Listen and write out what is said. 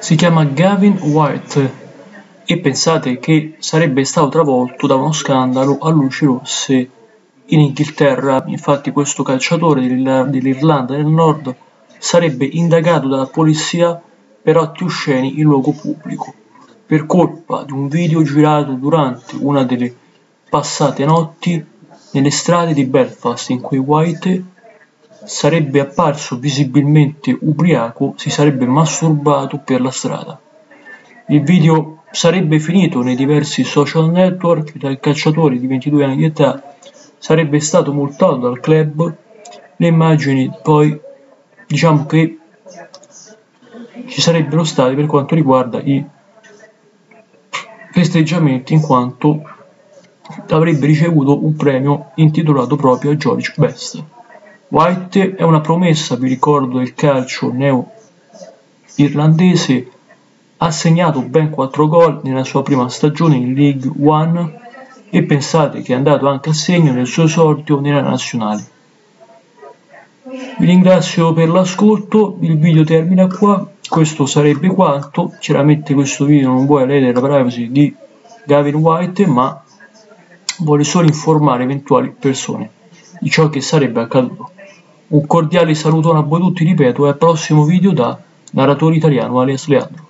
Si chiama Gavin White e pensate che sarebbe stato travolto da uno scandalo a luci rosse in Inghilterra. Infatti questo calciatore dell'Irlanda del Nord sarebbe indagato dalla polizia per atti osceni in luogo pubblico per colpa di un video girato durante una delle passate notti nelle strade di Belfast in cui White sarebbe apparso visibilmente ubriaco, si sarebbe masturbato per la strada. Il video sarebbe finito nei diversi social network dal calciatore di 22 anni di età sarebbe stato multato dal club. Le immagini poi diciamo che ci sarebbero state per quanto riguarda i festeggiamenti in quanto avrebbe ricevuto un premio intitolato proprio a George Best. White è una promessa, vi ricordo, del calcio neo-irlandese, ha segnato ben 4 gol nella sua prima stagione in League One e pensate che è andato anche a segno nel suo esordio nella nazionale. Vi ringrazio per l'ascolto, il video termina qua, questo sarebbe quanto, chiaramente questo video non vuole ledere la privacy di Gavin White ma vuole solo informare eventuali persone di ciò che sarebbe accaduto. Un cordiale saluto a voi tutti, ripeto, e al prossimo video da narratore italiano alias Leandro.